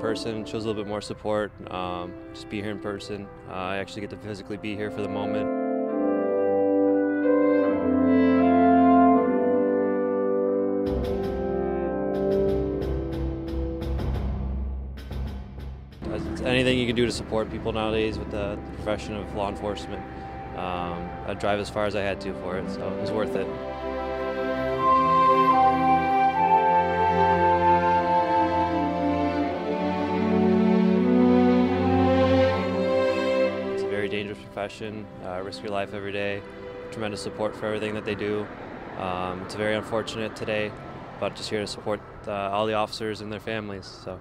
person, shows a little bit more support. Um, just be here in person. Uh, I actually get to physically be here for the moment. Anything you can do to support people nowadays with the, profession of law enforcement. Um, I'd drive as far as I had to for it, so it was worth it. Profession, uh, risk your life every day, tremendous support for everything that they do. Um, it's very unfortunate today, but just here to support uh, all the officers and their families. So.